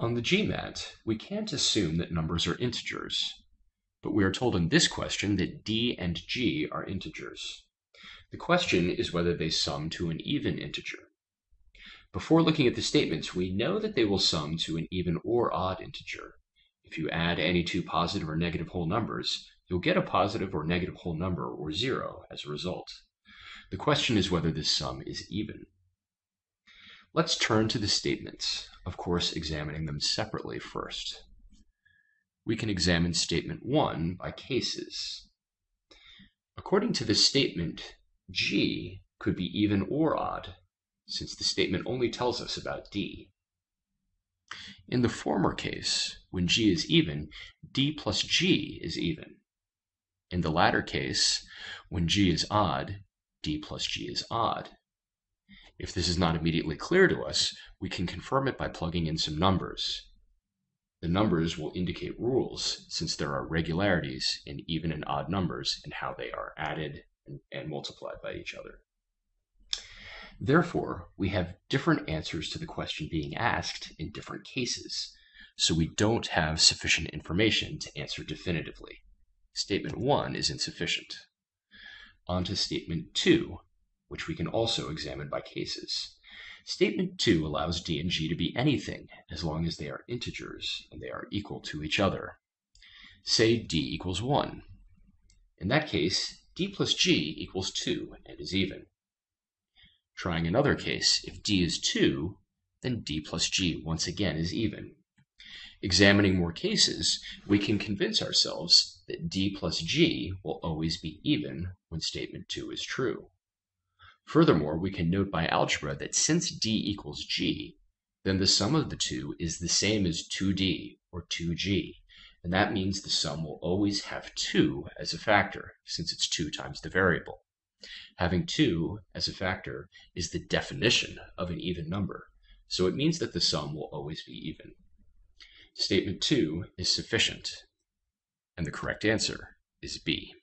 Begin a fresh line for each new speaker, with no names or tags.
On the GMAT, we can't assume that numbers are integers, but we are told in this question that d and g are integers. The question is whether they sum to an even integer. Before looking at the statements, we know that they will sum to an even or odd integer. If you add any two positive or negative whole numbers, you'll get a positive or negative whole number or zero as a result. The question is whether this sum is even. Let's turn to the statements, of course examining them separately first. We can examine statement 1 by cases. According to this statement, g could be even or odd, since the statement only tells us about d. In the former case, when g is even, d plus g is even. In the latter case, when g is odd, d plus g is odd. If this is not immediately clear to us, we can confirm it by plugging in some numbers. The numbers will indicate rules, since there are regularities in even and odd numbers and how they are added and, and multiplied by each other. Therefore, we have different answers to the question being asked in different cases, so we don't have sufficient information to answer definitively. Statement 1 is insufficient. On to statement 2, which we can also examine by cases. Statement 2 allows d and g to be anything as long as they are integers and they are equal to each other. Say d equals 1. In that case, d plus g equals 2 and is even. Trying another case, if d is 2, then d plus g once again is even. Examining more cases, we can convince ourselves that d plus g will always be even when statement 2 is true. Furthermore, we can note by algebra that since d equals g, then the sum of the two is the same as 2d or 2g, and that means the sum will always have 2 as a factor, since it's 2 times the variable. Having 2 as a factor is the definition of an even number, so it means that the sum will always be even. Statement 2 is sufficient, and the correct answer is B.